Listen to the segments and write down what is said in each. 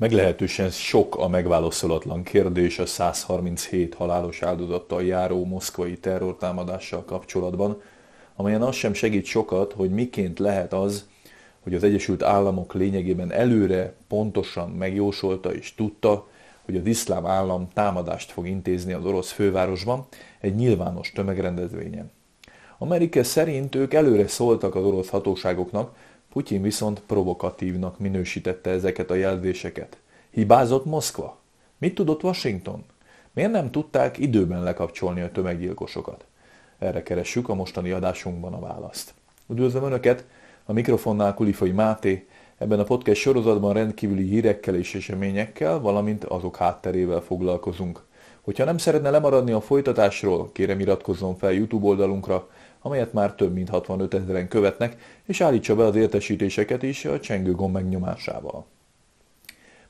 Meglehetősen sok a megválaszolatlan kérdés a 137 halálos áldozattal járó moszkvai terrortámadással kapcsolatban, amelyen az sem segít sokat, hogy miként lehet az, hogy az Egyesült Államok lényegében előre pontosan megjósolta és tudta, hogy az iszlám állam támadást fog intézni az orosz fővárosban egy nyilvános tömegrendezvényen. Amerika szerint ők előre szóltak az orosz hatóságoknak, Putyin viszont provokatívnak minősítette ezeket a jelzéseket. Hibázott Moszkva? Mit tudott Washington? Miért nem tudták időben lekapcsolni a tömeggyilkosokat? Erre keressük a mostani adásunkban a választ. Üdvözlöm Önöket! A mikrofonnál Kulifai Máté, ebben a podcast sorozatban rendkívüli hírekkel és eseményekkel, valamint azok hátterével foglalkozunk. Hogyha nem szeretne lemaradni a folytatásról, kérem iratkozzon fel YouTube oldalunkra, amelyet már több mint 65 ezeren követnek, és állítsa be az értesítéseket is a csengő gomb megnyomásával.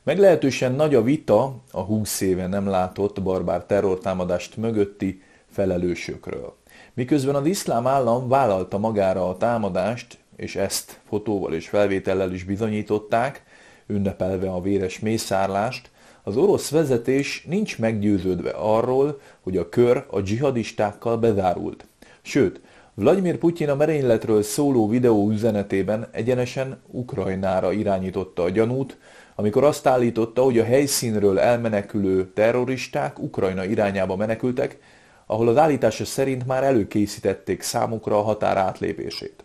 Meglehetősen nagy a vita a 20 éve nem látott barbár terrortámadást mögötti felelősökről. Miközben az iszlám állam vállalta magára a támadást, és ezt fotóval és felvétellel is bizonyították, ünnepelve a véres mészárlást, az orosz vezetés nincs meggyőződve arról, hogy a kör a dzsihadistákkal bezárult. Sőt, Vladimir Putyin a merényletről szóló videó üzenetében egyenesen Ukrajnára irányította a gyanút, amikor azt állította, hogy a helyszínről elmenekülő terroristák Ukrajna irányába menekültek, ahol az állítása szerint már előkészítették számukra a határ átlépését.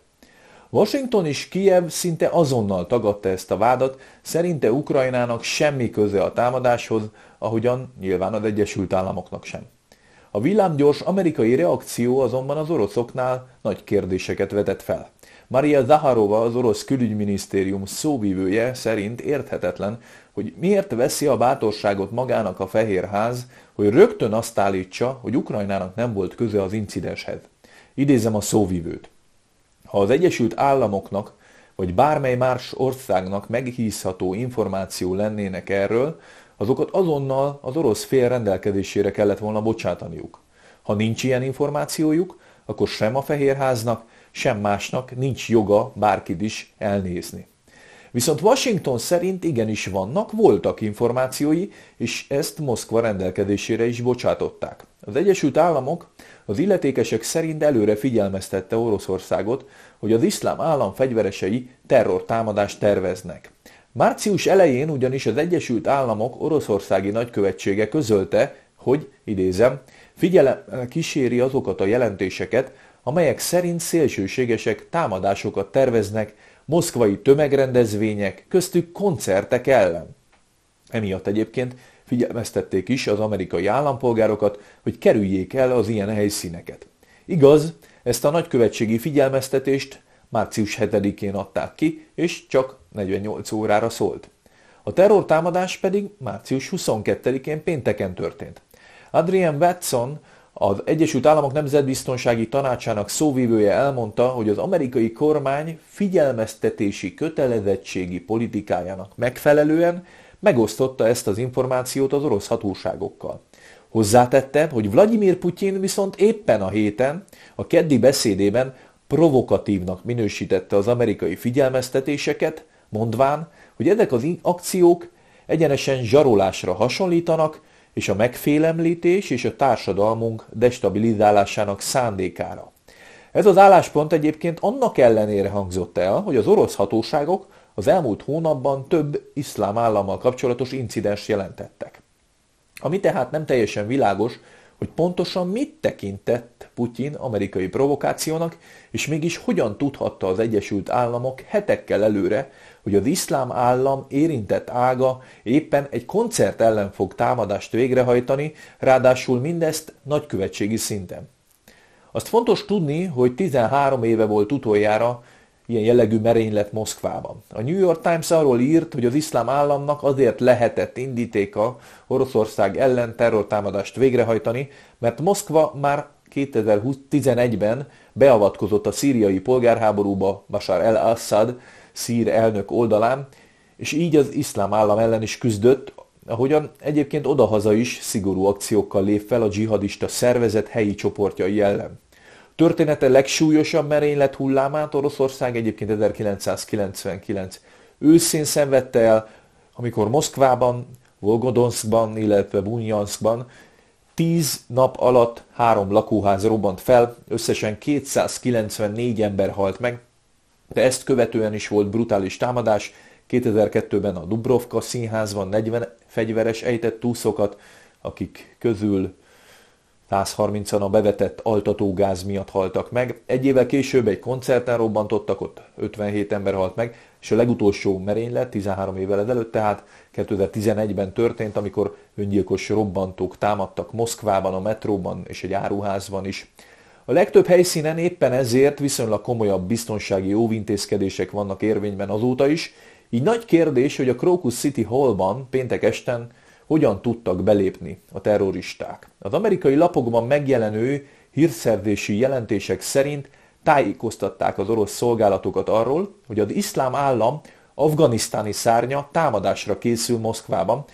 Washington és Kiev szinte azonnal tagadta ezt a vádat, szerinte Ukrajnának semmi köze a támadáshoz, ahogyan nyilván az Egyesült Államoknak sem. A villámgyors amerikai reakció azonban az oroszoknál nagy kérdéseket vetett fel. Maria Zaharova, az orosz külügyminisztérium szóvívője szerint érthetetlen, hogy miért veszi a bátorságot magának a Fehérház, hogy rögtön azt állítsa, hogy Ukrajnának nem volt köze az incidenshez. Idézem a szóvívőt. Ha az Egyesült Államoknak vagy bármely más országnak meghízható információ lennének erről, azokat azonnal az orosz fél rendelkezésére kellett volna bocsátaniuk. Ha nincs ilyen információjuk, akkor sem a Fehérháznak, sem másnak nincs joga bárkit is elnézni. Viszont Washington szerint igenis vannak, voltak információi, és ezt Moszkva rendelkezésére is bocsátották. Az Egyesült Államok az illetékesek szerint előre figyelmeztette Oroszországot, hogy az iszlám állam fegyveresei terrortámadást terveznek. Március elején ugyanis az Egyesült Államok oroszországi nagykövetsége közölte, hogy, idézem, figyelem kíséri azokat a jelentéseket, amelyek szerint szélsőségesek támadásokat terveznek moszkvai tömegrendezvények, köztük koncertek ellen. Emiatt egyébként figyelmeztették is az amerikai állampolgárokat, hogy kerüljék el az ilyen helyszíneket. Igaz, ezt a nagykövetségi figyelmeztetést március 7-én adták ki, és csak 48 órára szólt. A terrortámadás pedig március 22-én pénteken történt. Adrian Watson, az Egyesült Államok Nemzetbiztonsági Tanácsának szóvívője elmondta, hogy az amerikai kormány figyelmeztetési kötelezettségi politikájának megfelelően megosztotta ezt az információt az orosz hatóságokkal. Hozzátette, hogy Vladimir Putyin viszont éppen a héten, a keddi beszédében provokatívnak minősítette az amerikai figyelmeztetéseket, mondván, hogy ezek az akciók egyenesen zsarolásra hasonlítanak, és a megfélemlítés és a társadalmunk destabilizálásának szándékára. Ez az álláspont egyébként annak ellenére hangzott el, hogy az orosz hatóságok az elmúlt hónapban több iszlám állammal kapcsolatos incidens jelentettek. Ami tehát nem teljesen világos, hogy pontosan mit tekintett Putyin amerikai provokációnak, és mégis hogyan tudhatta az Egyesült Államok hetekkel előre, hogy az iszlám állam érintett ága éppen egy koncert ellen fog támadást végrehajtani, ráadásul mindezt nagykövetségi szinten. Azt fontos tudni, hogy 13 éve volt utoljára ilyen jellegű merénylet Moszkvában. A New York Times arról írt, hogy az iszlám államnak azért lehetett indítéka Oroszország ellen terrortámadást végrehajtani, mert Moszkva már 2011-ben beavatkozott a szíriai polgárháborúba Bashar el-Assad szír elnök oldalán, és így az iszlám állam ellen is küzdött, ahogyan egyébként odahaza is szigorú akciókkal lép fel a dzsihadista szervezet helyi csoportjai ellen. Története legsúlyosabb merénylet hullámát Oroszország egyébként 1999 őszén szenvedte el, amikor Moszkvában, Volgodonskban, illetve Bunyanskban tíz nap alatt három lakóház robbant fel, összesen 294 ember halt meg, de ezt követően is volt brutális támadás. 2002-ben a Dubrovka színházban 40 fegyveres ejtett túszokat, akik közül 130-an a bevetett altatógáz miatt haltak meg. Egy évvel később egy koncerten robbantottak, ott 57 ember halt meg, és a legutolsó merénylet 13 évvel ezelőtt, tehát 2011-ben történt, amikor öngyilkos robbantók támadtak Moszkvában, a metróban és egy áruházban is. A legtöbb helyszínen éppen ezért viszonylag komolyabb biztonsági óvintézkedések vannak érvényben azóta is, így nagy kérdés, hogy a Crocus City Hallban péntek esten hogyan tudtak belépni a terroristák. Az amerikai lapokban megjelenő hírszerzési jelentések szerint tájékoztatták az orosz szolgálatokat arról, hogy az iszlám állam afganisztáni szárnya támadásra készül Moszkvában,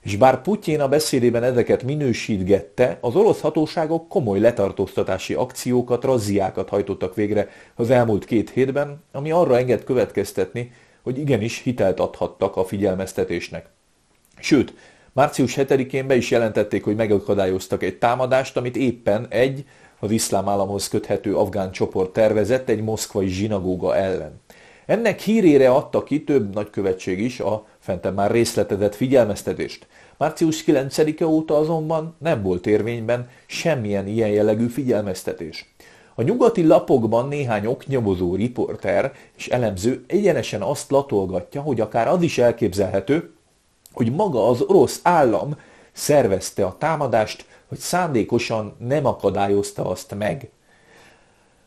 és bár Putyin a beszédében ezeket minősítgette, az orosz hatóságok komoly letartóztatási akciókat, razziákat hajtottak végre az elmúlt két hétben, ami arra enged következtetni, hogy igenis hitelt adhattak a figyelmeztetésnek. Sőt, március 7-én be is jelentették, hogy megakadályoztak egy támadást, amit éppen egy az iszlám államhoz köthető afgán csoport tervezett egy moszkvai zsinagóga ellen. Ennek hírére adta ki több nagykövetség is a fenten már részletezett figyelmeztetést. Március 9-e óta azonban nem volt érvényben semmilyen ilyen jellegű figyelmeztetés. A nyugati lapokban néhány oknyomozó riporter és elemző egyenesen azt latolgatja, hogy akár az is elképzelhető, hogy maga az orosz állam szervezte a támadást, hogy szándékosan nem akadályozta azt meg.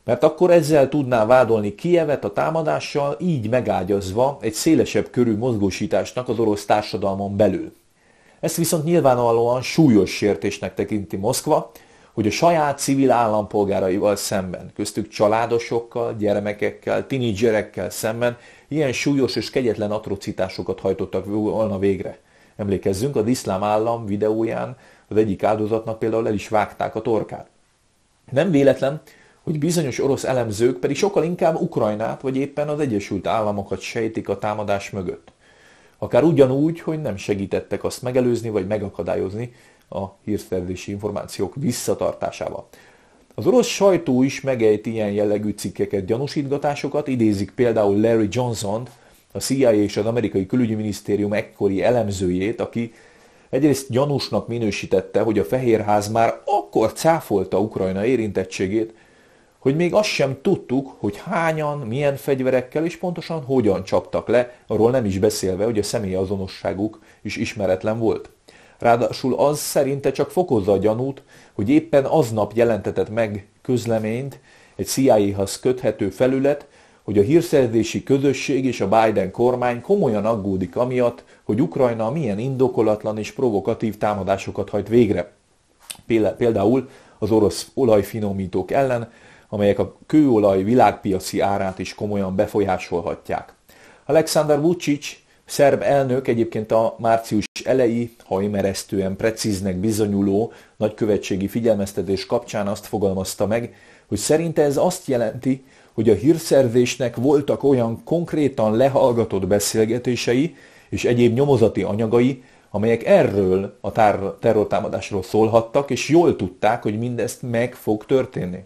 Mert akkor ezzel tudná vádolni Kievet a támadással, így megágyazva egy szélesebb körű mozgósításnak az orosz társadalmon belül. Ezt viszont nyilvánvalóan súlyos sértésnek tekinti Moszkva, hogy a saját civil állampolgáraival szemben, köztük családosokkal, gyermekekkel, tinédzserekkel szemben ilyen súlyos és kegyetlen atrocitásokat hajtottak volna végre. Emlékezzünk, az iszlám állam videóján az egyik áldozatnak például el is vágták a torkát. Nem véletlen, hogy bizonyos orosz elemzők pedig sokkal inkább Ukrajnát vagy éppen az Egyesült Államokat sejtik a támadás mögött. Akár ugyanúgy, hogy nem segítettek azt megelőzni vagy megakadályozni a hírszerzési információk visszatartásával. Az orosz sajtó is megejt ilyen jellegű cikkeket, gyanúsítgatásokat, idézik például Larry johnson a CIA és az amerikai külügyminisztérium ekkori elemzőjét, aki egyrészt gyanúsnak minősítette, hogy a Fehérház már akkor cáfolta Ukrajna érintettségét, hogy még azt sem tudtuk, hogy hányan, milyen fegyverekkel és pontosan hogyan csaptak le, arról nem is beszélve, hogy a személyazonosságuk is ismeretlen volt. Ráadásul az szerinte csak fokozza a gyanút, hogy éppen aznap jelentetett meg közleményt egy CIA-hoz köthető felület, hogy a hírszerzési közösség és a Biden kormány komolyan aggódik amiatt, hogy Ukrajna milyen indokolatlan és provokatív támadásokat hajt végre. Például az orosz olajfinomítók ellen, amelyek a kőolaj világpiaci árát is komolyan befolyásolhatják. Alexander Vucic, szerb elnök egyébként a március elejé, hajmeresztően precíznek bizonyuló nagykövetségi figyelmeztetés kapcsán azt fogalmazta meg, hogy szerinte ez azt jelenti, hogy a hírszerzésnek voltak olyan konkrétan lehallgatott beszélgetései és egyéb nyomozati anyagai, amelyek erről a terrortámadásról szólhattak, és jól tudták, hogy mindezt meg fog történni.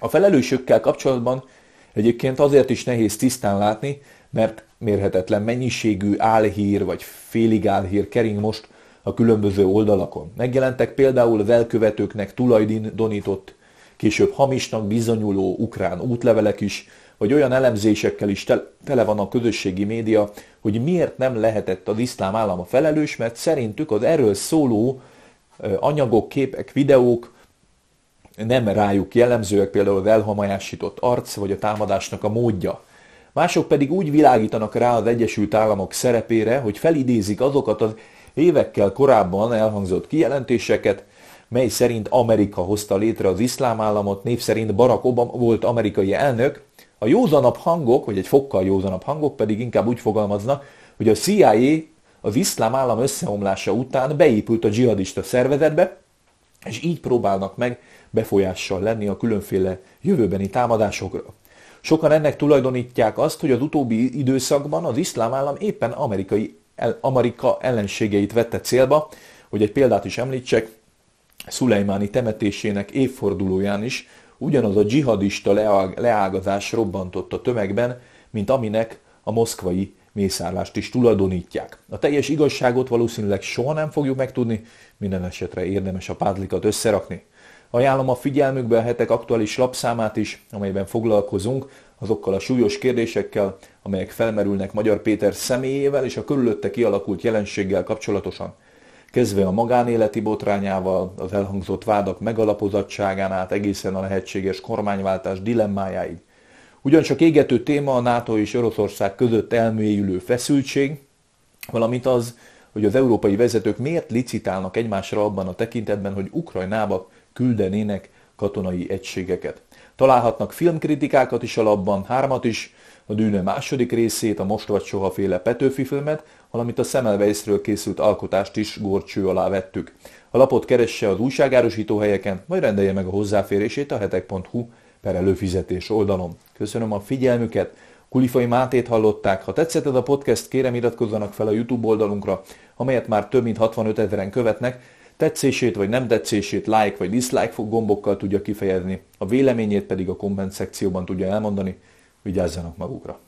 A felelősökkel kapcsolatban egyébként azért is nehéz tisztán látni, mert mérhetetlen mennyiségű álhír vagy félig álhír kering most a különböző oldalakon. Megjelentek például az elkövetőknek tulajdonított, később hamisnak bizonyuló ukrán útlevelek is, vagy olyan elemzésekkel is tele van a közösségi média, hogy miért nem lehetett az iszlám állam a felelős, mert szerintük az erről szóló anyagok, képek, videók nem rájuk jellemzőek, például az elhamajásított arc, vagy a támadásnak a módja. Mások pedig úgy világítanak rá az Egyesült Államok szerepére, hogy felidézik azokat az évekkel korábban elhangzott kijelentéseket, mely szerint Amerika hozta létre az iszlám államot, név szerint Barack Obama volt amerikai elnök, a józanabb hangok, vagy egy fokkal józanabb hangok pedig inkább úgy fogalmaznak, hogy a CIA az iszlám állam összeomlása után beépült a dzsihadista szervezetbe, és így próbálnak meg befolyással lenni a különféle jövőbeni támadásokra. Sokan ennek tulajdonítják azt, hogy az utóbbi időszakban az iszlám állam éppen amerikai Amerika ellenségeit vette célba, hogy egy példát is említsek, Szulejmáni temetésének évfordulóján is ugyanaz a dzsihadista leágazás robbantott a tömegben, mint aminek a moszkvai mészárlást is tulajdonítják. A teljes igazságot valószínűleg soha nem fogjuk megtudni, minden esetre érdemes a pádlikat összerakni. Ajánlom a figyelmükbe a hetek aktuális lapszámát is, amelyben foglalkozunk azokkal a súlyos kérdésekkel, amelyek felmerülnek Magyar Péter személyével és a körülötte kialakult jelenséggel kapcsolatosan. Kezdve a magánéleti botrányával, az elhangzott vádak megalapozottságán át egészen a lehetséges kormányváltás dilemmájáig. Ugyancsak égető téma a NATO és Oroszország között elmélyülő feszültség, valamint az, hogy az európai vezetők miért licitálnak egymásra abban a tekintetben, hogy Ukrajnába küldenének katonai egységeket. Találhatnak filmkritikákat is alapban, hármat is, a Dűne második részét, a Most vagy sohaféle Petőfi filmet, valamint a Semmelweisről készült alkotást is górcső alá vettük. A lapot keresse az újságárosító helyeken, vagy rendelje meg a hozzáférését a hetek.hu per előfizetés oldalon. Köszönöm a figyelmüket, Kulifai Mátét hallották. Ha tetszett ez a podcast, kérem iratkozzanak fel a YouTube oldalunkra, amelyet már több mint 65 ezeren követnek. Tetszését vagy nem tetszését like vagy dislike gombokkal tudja kifejezni, a véleményét pedig a komment szekcióban tudja elmondani. Vigyázzanak magukra!